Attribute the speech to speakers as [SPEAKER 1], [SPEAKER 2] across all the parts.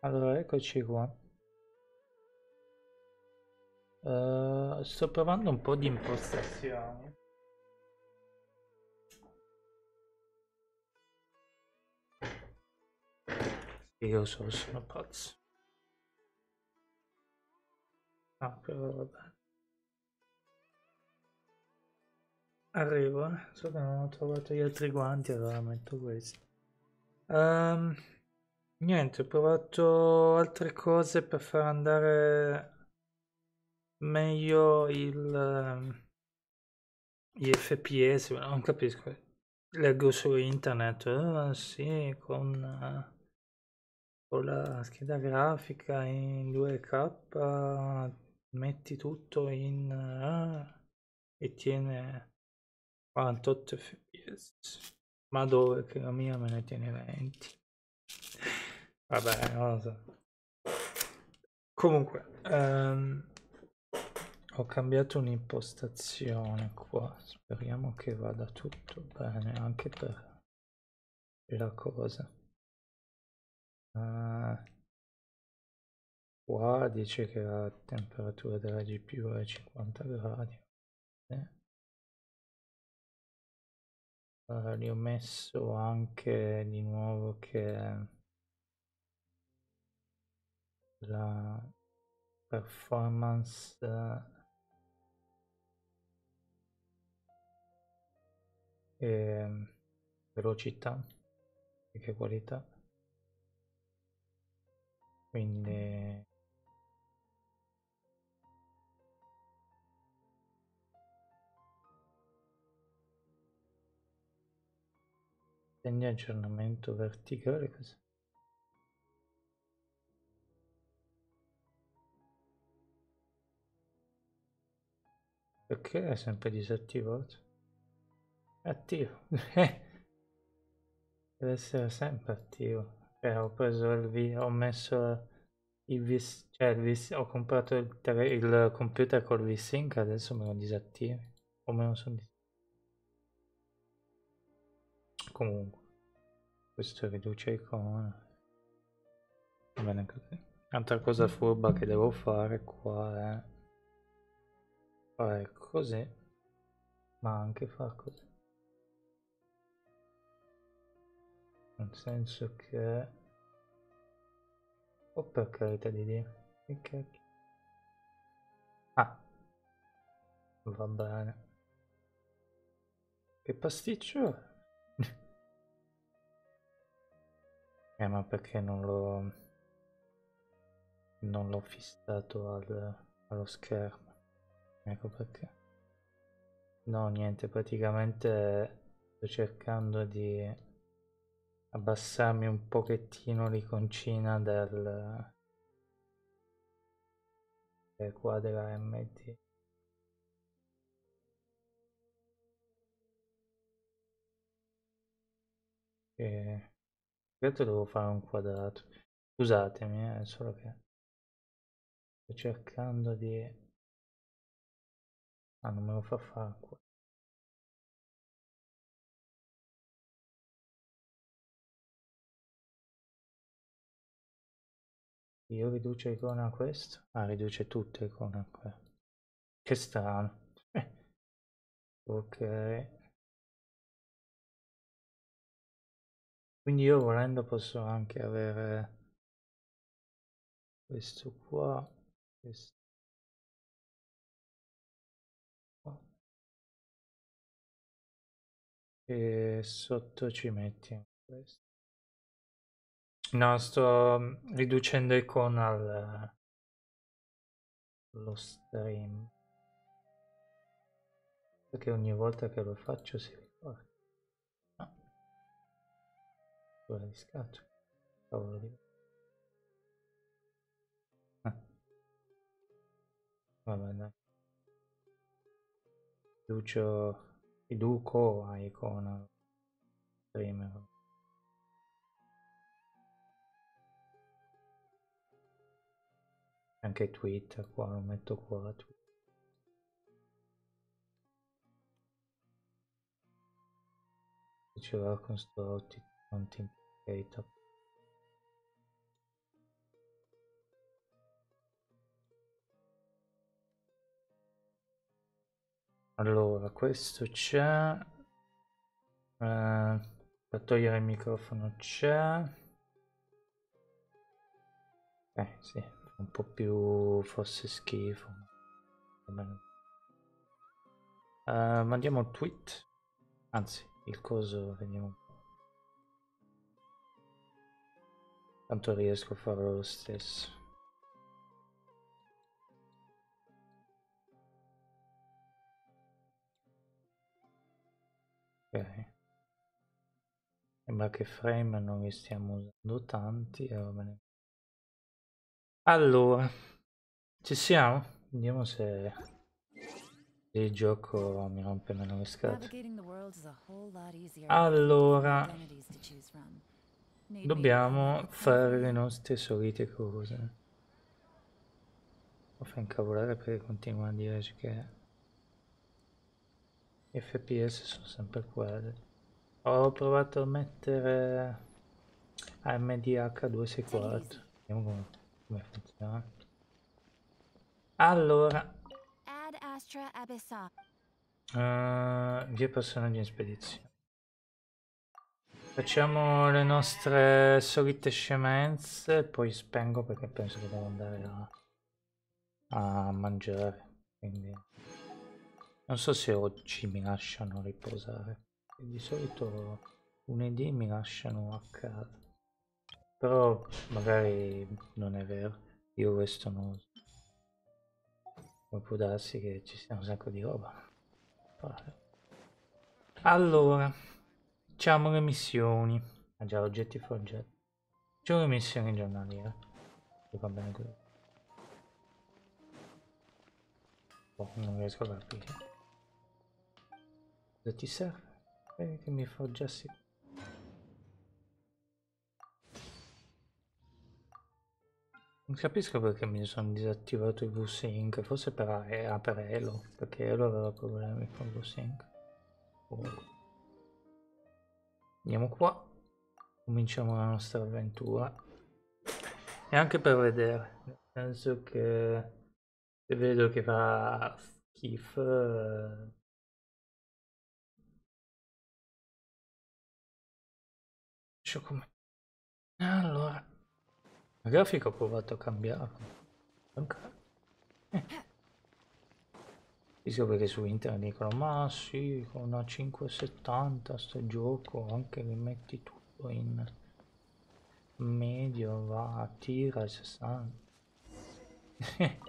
[SPEAKER 1] Allora, eccoci qua. Uh, sto provando un po' di impostazioni. Io so, sono pazzo. Ah, però vabbè. Arrivo, eh. So che non ho trovato gli altri guanti, allora metto questi. Um, niente, ho provato altre cose per far andare meglio il, um, gli FPS, non capisco. Leggo su internet, uh, sì, con, con la scheda grafica in 2K metti tutto in uh, e tiene 48 fps ma dove che la mia me ne tiene 20 vabbè non lo so comunque um, ho cambiato un'impostazione qua. Speriamo che vada tutto bene anche per la cosa. Uh, qua dice che la temperatura della GPU è 50 gradi. Eh. Uh, li ho messo anche di nuovo che la performance e velocità e che qualità quindi Segni aggiornamento verticale così. Perché è sempre disattivato? È attivo. Deve essere sempre attivo. Cioè, ho preso il video, ho messo il vis, cioè il vis, ho comprato il, il computer col V-Sync, adesso me lo disattivo. O me lo sono disattivato. Comunque, questo riduce icona. Va bene così. Altra cosa furba che devo fare qua è fare così, ma anche fare così. Nel senso che... Oh per carità di Dio. Che. Ah. Va bene. Che pasticcio Eh, ma perché non l'ho... Non l'ho fissato al, allo schermo. Ecco perché. No, niente, praticamente sto cercando di abbassarmi un pochettino l'iconcina del... del qua della MD. E detto devo fare un quadrato. Scusatemi, è eh, solo che sto cercando di... Ah, non me lo fa fare qua. Io riduce icona a questo? Ah, riduce tutte icone a questo. Che strano. ok. quindi io volendo posso anche avere questo qua questo e sotto ci metti questo no sto mm, riducendo icona al lo stream perché ogni volta che lo faccio si ricorda Ora di scaccio. Cavolo di... Ah. Vabbè dai. Lucio... Duco a icona. Streamer. Anche Twitter qua, lo metto qua. Diceva con sto non ti Allora, questo c'è. Eh, per togliere il microfono c'è. Eh sì, un po' più forse schifo. Uh, mandiamo il tweet. Anzi, il coso, vediamo. Tanto riesco a farlo lo stesso. Ok. Sembra che frame non li stiamo usando tanti. Allora, ci siamo? Vediamo se il gioco mi rompe meno le scatole. Allora, dobbiamo fare le nostre solite cose. Lo fa incavolare perché continua a dire che FPS sono sempre quelli. Ho provato a mettere AMD H264. Vediamo come, come funziona. Allora. Uh, via personaggi in spedizione. Facciamo le nostre solite scemenze, poi spengo perché penso che devo andare a, a mangiare. Quindi non so se oggi mi lasciano riposare. Di solito lunedì mi lasciano a casa. Però magari non è vero. Io questo non. Come può darsi che ci sia un sacco di roba. Allora, facciamo le missioni. Ah già, oggetti forgiati. Facciamo le missioni giornaliere. Va bene così. Oh, non riesco a capire. Cosa ti serve? Eh, che mi forgiassi. Non capisco perché mi sono disattivato il VSync, forse per, era per Elo, perché Elo aveva problemi con il VSync. Comunque. Andiamo qua, cominciamo la nostra avventura. E anche per vedere, nel senso che se vedo che fa schifo come... Allora... La grafica ho provato a cambiarla. Ok. Eh. Visto perché su internet dicono ma sì, con una 570 sto gioco, anche che metti tutto in medio, va, tira 60.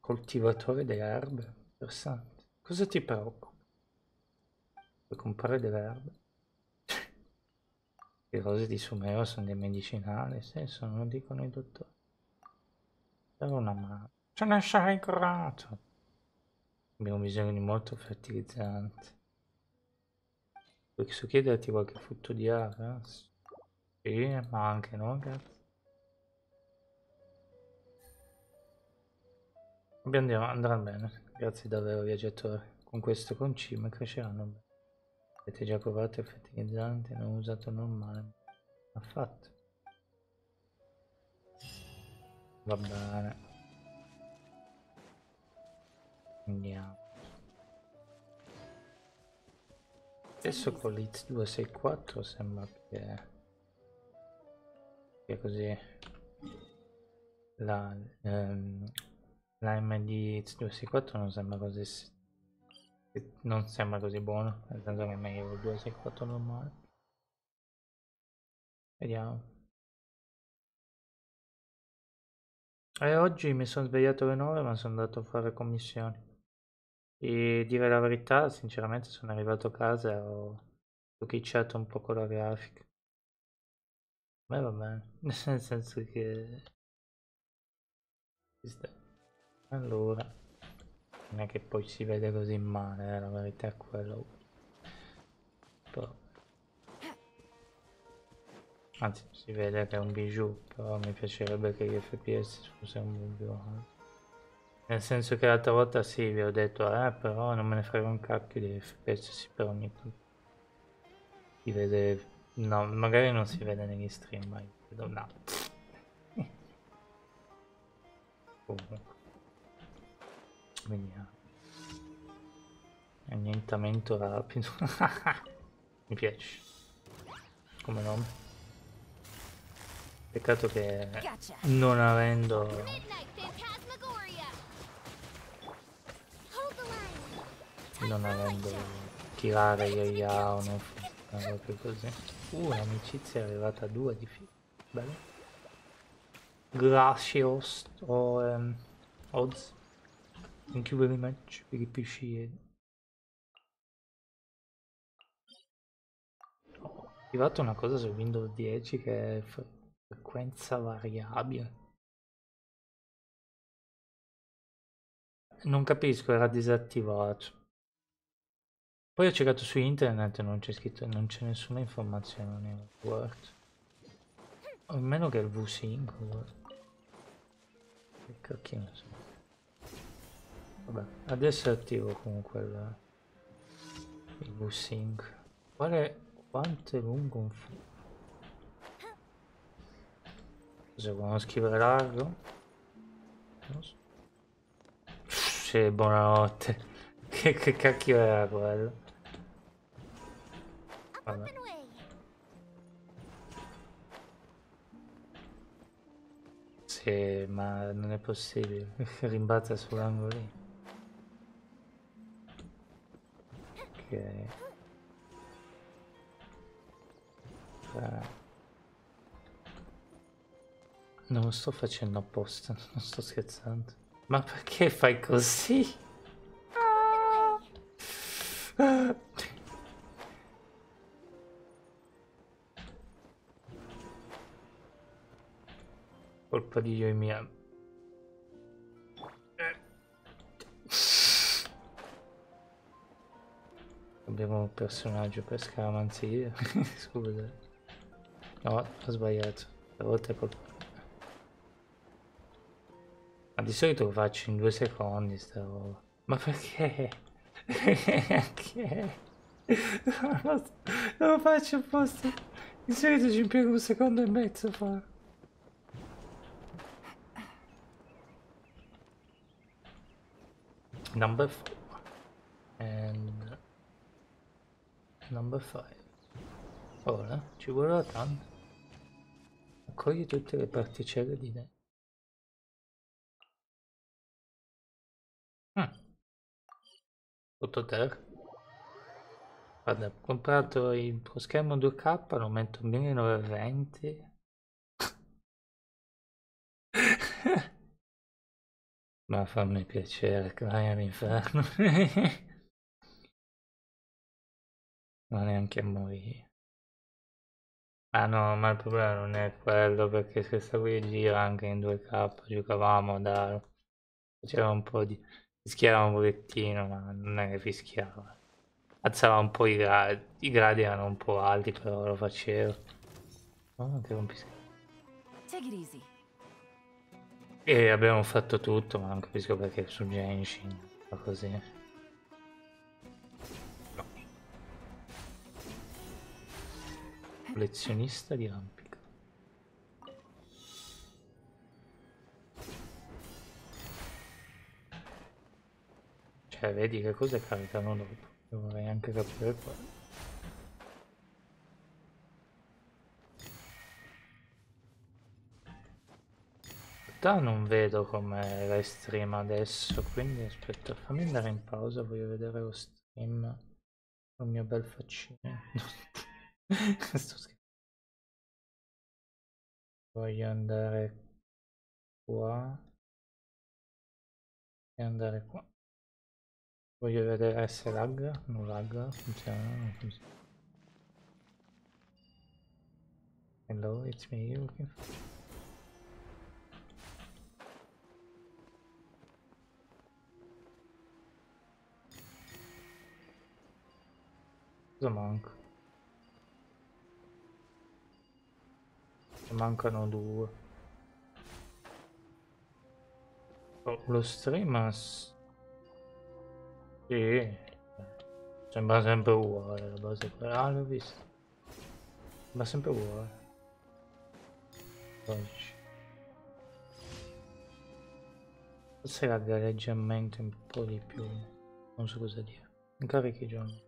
[SPEAKER 1] Coltivatore delle erbe, interessante. Cosa ti preoccupa? Per comprare delle erbe? Le cose di Sumero sono dei medicinali, sì, sono, dicono i dottori. Per una mano. Ce ne sei grato. Abbiamo bisogno di molto fertilizzante. Posso chiederti qualche frutto di ave? Sì, ma anche no, grazie. Abbiamo, andrà bene, grazie davvero viaggiatore. Con questo concime cresceranno bene. Avete già provato il fertilizzante? Non ho usato normale. Affatto. Va bene. Andiamo. Adesso con l'X264 sembra che... che così... La... Ehm, l'AMD X264 non sembra così non sembra così buono, nel senso che è meglio il 264 normale. Vediamo. E oggi mi sono svegliato alle 9 ma sono andato a fare commissioni. E dire la verità, sinceramente sono arrivato a casa e ho tocchicciato un po' con la grafica. A me va bene, nel senso che... Allora non è che poi si vede così male, eh, la verità è quello. Però... Anzi, si vede che è un bijou, però mi piacerebbe che gli FPS fossero un più alti. Nel senso che l'altra volta sì, vi ho detto, eh, però non me ne frega un cacchio di FPS, sì, per ogni tanto. Si vede... No, magari non si vede negli stream, ma io vedo... No. Comunque. Vediamo. Annientamento rapido. Mi piace. Come nome. Peccato che non avendo... Non avendo tirare Yaya o non proprio così. Uh, l'amicizia è arrivata a due di fila. Bello. Gracias o um, odds. Thank you very much. We appreciate Ho attivato una cosa su Windows 10 che è frequenza variabile. Non capisco, era disattivato. Poi ho cercato su internet e non c'è scritto, non c'è nessuna informazione Word. Almeno che il VSync. Che cacchio ne so. Vabbè, adesso è attivo comunque il, il VSync. Quale quanto è lungo un fu? Cos'è uno scrivere largo? Non so. Sì, buonanotte. che, che cacchio era quello? Vabbè. Sì, ma non è possibile. Rimbalza sull'angolo lì. Ok. Non sto facendo apposta, non sto scherzando. Ma perché fai così? Colpa di io e mia. Abbiamo un personaggio per scaramanzia. Scusa. No, ho sbagliato. Stavolta è colpa. Ma di solito lo faccio in due secondi sta roba. Ma perché? perché? Non lo faccio apposta. Di solito ci impiego un secondo e mezzo a fare. Number four. Number five. Ora ci vorrà tanto. Accogli tutte le particelle di te. Mm. Tutto te. Guarda, ho comprato il tuo schermo 2K, lo metto a 1920. Ma fammi piacere che vai Ma neanche a morire. Ah no, ma il problema non è quello, perché questa qui gira anche in 2K, giocavamo a Daro. Faceva un po' di... fischiava un pochettino, ma non è che fischiava. Alzava un po' i gradi, i gradi erano un po' alti, però lo facevo. Oh, non ti rompi E abbiamo fatto tutto, ma non capisco perché su Genshin fa così. Collezionista di lampica. Cioè, vedi che cose caricano dopo. Io vorrei anche capire quello. non vedo come la stream adesso quindi aspetta fammi andare in pausa voglio vedere lo stream il mio bel faccino Sto Voglio andare qua e andare qua. Voglio vedere se lagga, non lagga, funziona, non funziona. Hello, it's me looking for... Cosa manca? mancano due. Oh, lo stream sì. Sembra sempre uguale la base ah l'ho visto sembra sempre uguale. Oggi forse la gareggiamento un po' di più. Non so cosa dire. Incarichi giorni.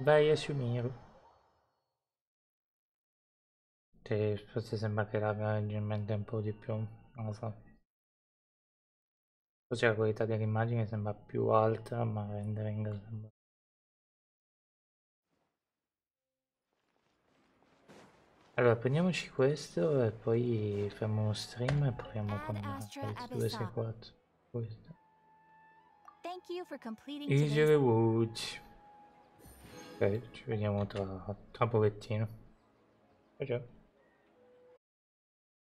[SPEAKER 1] Vai a Sumiru. Sì, forse sembra che l'abbia leggermente un po' di più, non lo so. Forse la qualità dell'immagine sembra più alta, ma rendering sembra... Allora, prendiamoci questo e poi facciamo uno stream e proviamo con il 264. Questo. Easy reward. Ok, ci vediamo tra, tra pochettino. Ciao ciao.